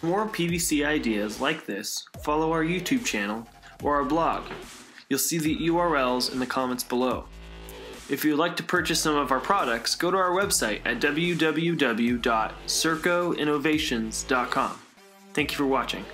For more PVC ideas like this, follow our YouTube channel or our blog. You'll see the URLs in the comments below. If you would like to purchase some of our products, go to our website at www.circoinnovations.com. Thank you for watching.